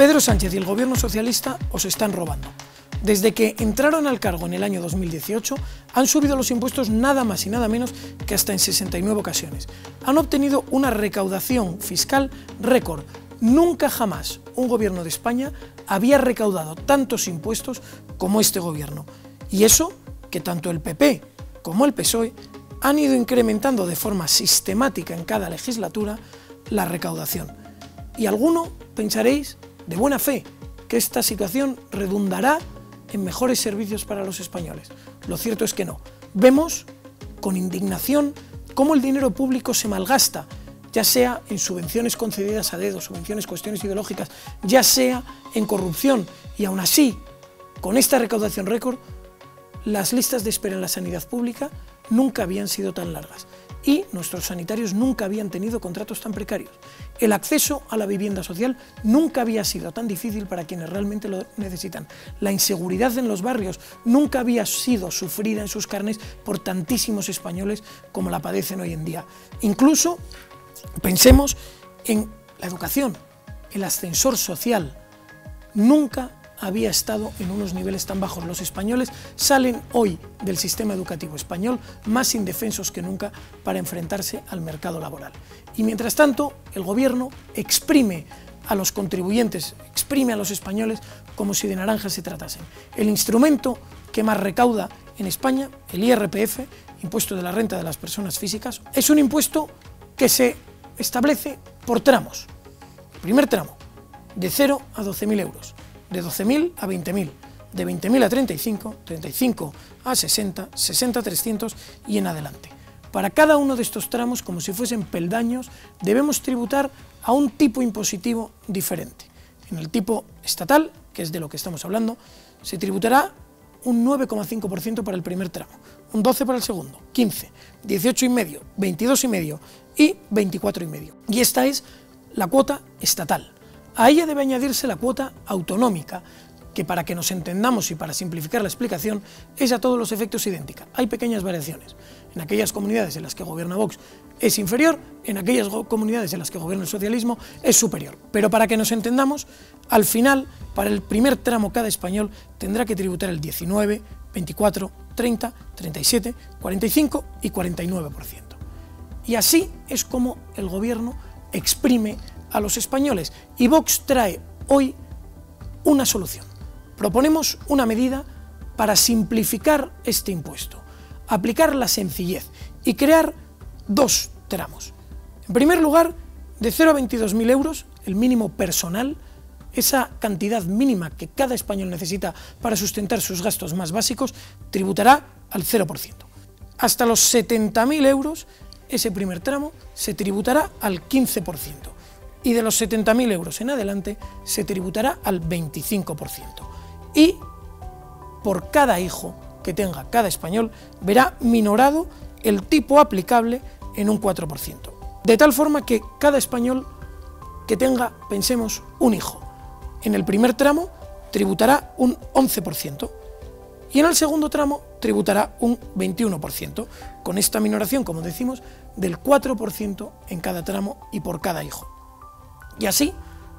Pedro Sánchez y el gobierno socialista os están robando. Desde que entraron al cargo en el año 2018, han subido los impuestos nada más y nada menos que hasta en 69 ocasiones. Han obtenido una recaudación fiscal récord. Nunca jamás un gobierno de España había recaudado tantos impuestos como este gobierno. Y eso que tanto el PP como el PSOE han ido incrementando de forma sistemática en cada legislatura la recaudación. Y alguno pensaréis, de buena fe, que esta situación redundará en mejores servicios para los españoles. Lo cierto es que no. Vemos con indignación cómo el dinero público se malgasta, ya sea en subvenciones concedidas a dedo, subvenciones, cuestiones ideológicas, ya sea en corrupción. Y aún así, con esta recaudación récord, las listas de espera en la sanidad pública nunca habían sido tan largas y nuestros sanitarios nunca habían tenido contratos tan precarios. El acceso a la vivienda social nunca había sido tan difícil para quienes realmente lo necesitan. La inseguridad en los barrios nunca había sido sufrida en sus carnes por tantísimos españoles como la padecen hoy en día. Incluso pensemos en la educación, el ascensor social. Nunca había estado en unos niveles tan bajos. Los españoles salen hoy del sistema educativo español más indefensos que nunca para enfrentarse al mercado laboral. Y mientras tanto, el gobierno exprime a los contribuyentes, exprime a los españoles como si de naranjas se tratasen. El instrumento que más recauda en España, el IRPF, impuesto de la renta de las personas físicas, es un impuesto que se establece por tramos. El primer tramo, de 0 a 12.000 euros de 12.000 a 20.000, de 20.000 a 35, 35 a 60, 60 a 300 y en adelante. Para cada uno de estos tramos, como si fuesen peldaños, debemos tributar a un tipo impositivo diferente. En el tipo estatal, que es de lo que estamos hablando, se tributará un 9,5% para el primer tramo, un 12 para el segundo, 15, 18,5, 22,5 y 24,5. Y esta es la cuota estatal. A ella debe añadirse la cuota autonómica, que para que nos entendamos y para simplificar la explicación es a todos los efectos idéntica. Hay pequeñas variaciones. En aquellas comunidades en las que gobierna Vox es inferior, en aquellas comunidades en las que gobierna el socialismo es superior. Pero para que nos entendamos, al final, para el primer tramo cada español tendrá que tributar el 19, 24, 30, 37, 45 y 49%. Y así es como el gobierno exprime a los españoles. Y Vox trae hoy una solución. Proponemos una medida para simplificar este impuesto, aplicar la sencillez y crear dos tramos. En primer lugar, de 0 a 22.000 euros, el mínimo personal, esa cantidad mínima que cada español necesita para sustentar sus gastos más básicos, tributará al 0%. Hasta los 70.000 euros, ese primer tramo se tributará al 15% y de los 70.000 euros en adelante se tributará al 25%. Y por cada hijo que tenga cada español verá minorado el tipo aplicable en un 4%. De tal forma que cada español que tenga, pensemos, un hijo, en el primer tramo tributará un 11% y en el segundo tramo tributará un 21%, con esta minoración, como decimos, del 4% en cada tramo y por cada hijo. Y así,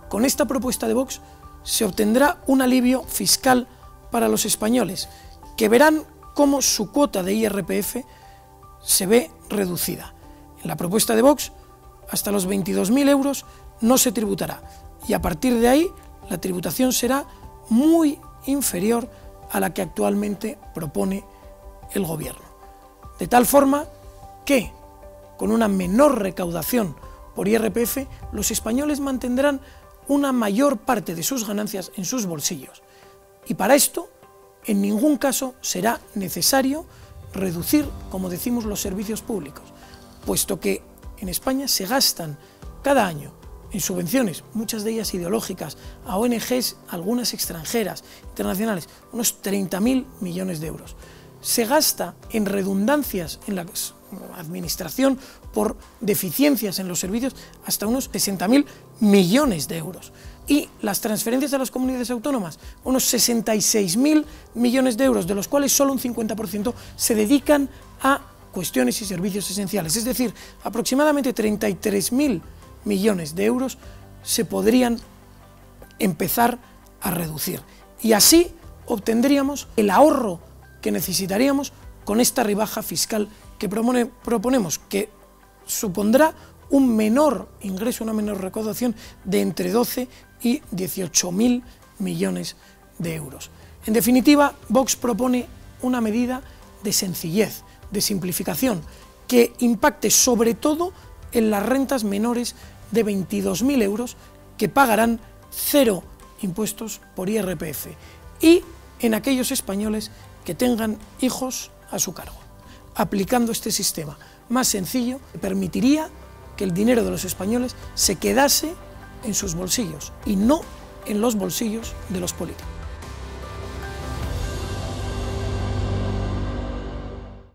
con esta propuesta de Vox, se obtendrá un alivio fiscal para los españoles, que verán cómo su cuota de IRPF se ve reducida. En la propuesta de Vox, hasta los 22.000 euros no se tributará y a partir de ahí la tributación será muy inferior a la que actualmente propone el Gobierno. De tal forma que, con una menor recaudación por IRPF, los españoles mantendrán una mayor parte de sus ganancias en sus bolsillos. Y para esto, en ningún caso será necesario reducir, como decimos, los servicios públicos, puesto que en España se gastan cada año en subvenciones, muchas de ellas ideológicas, a ONGs, algunas extranjeras, internacionales, unos 30.000 millones de euros. Se gasta en redundancias en la administración por deficiencias en los servicios hasta unos 60.000 millones de euros. Y las transferencias a las comunidades autónomas, unos 66.000 millones de euros, de los cuales solo un 50% se dedican a cuestiones y servicios esenciales. Es decir, aproximadamente 33.000 millones de euros se podrían empezar a reducir. Y así obtendríamos el ahorro que necesitaríamos con esta rebaja fiscal que proponemos, que supondrá un menor ingreso, una menor recaudación de entre 12 y 18 mil millones de euros. En definitiva, Vox propone una medida de sencillez, de simplificación, que impacte sobre todo en las rentas menores de 22.000 euros que pagarán cero impuestos por IRPF y en aquellos españoles que tengan hijos a su cargo. Aplicando este sistema más sencillo, permitiría que el dinero de los españoles se quedase en sus bolsillos y no en los bolsillos de los políticos.